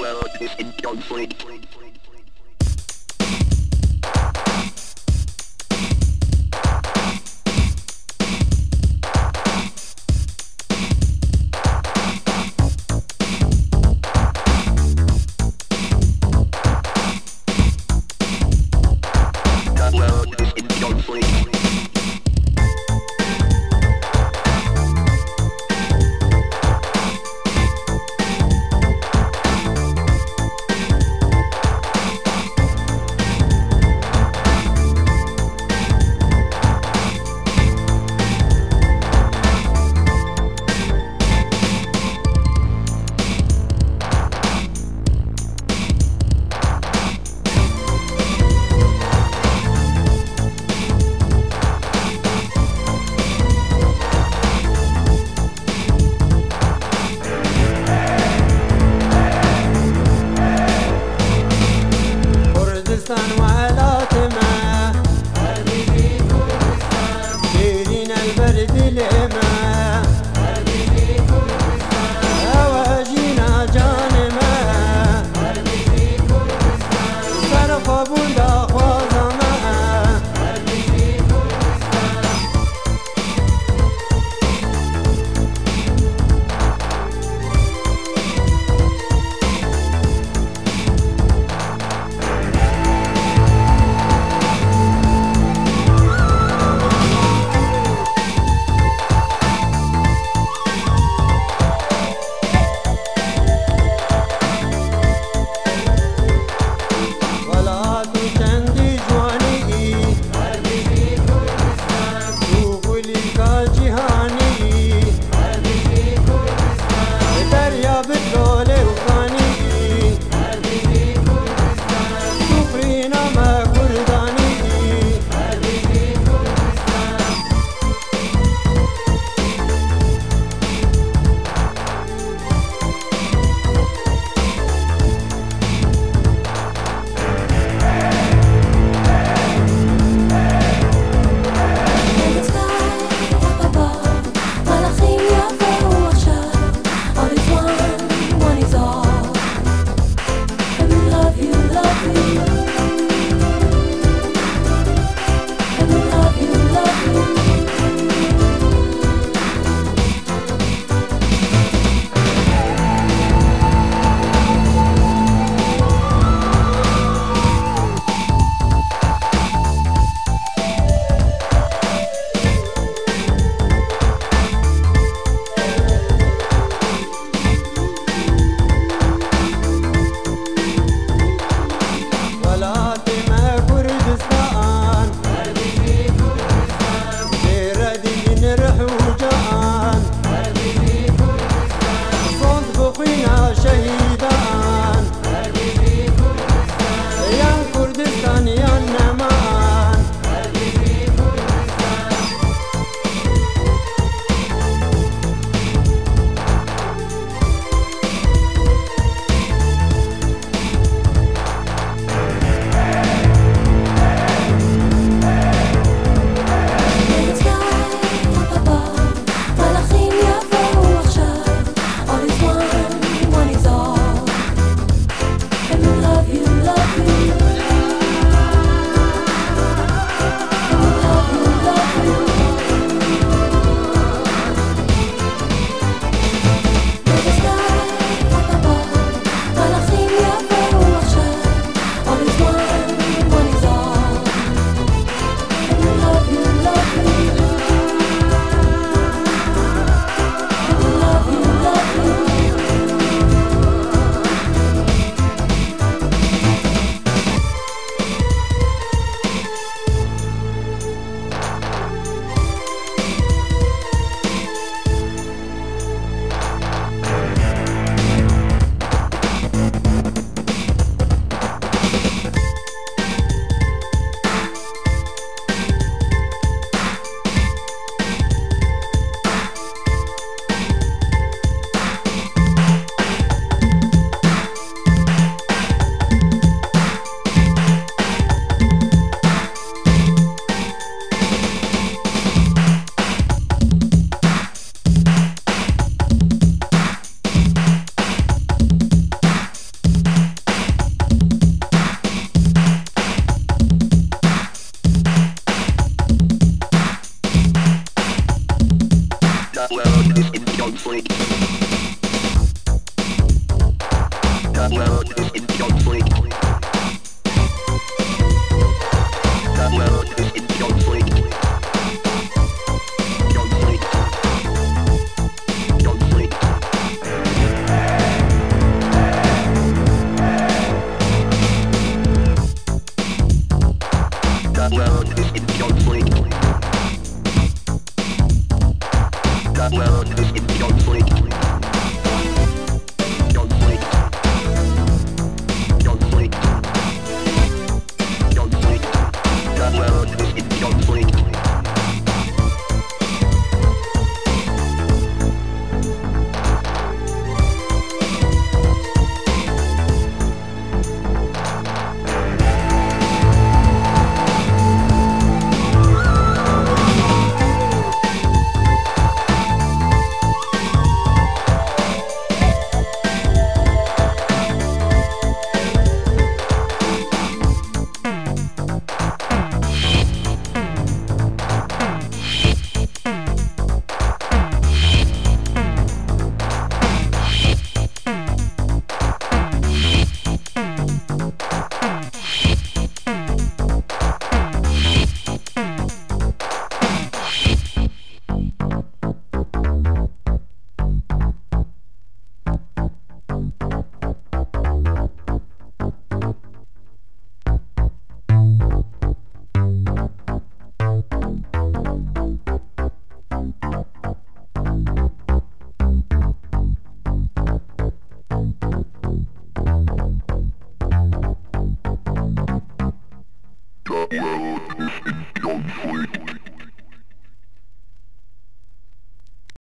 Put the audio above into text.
world in conflict. The world is sun. one. Don't sleep world is in your sleep.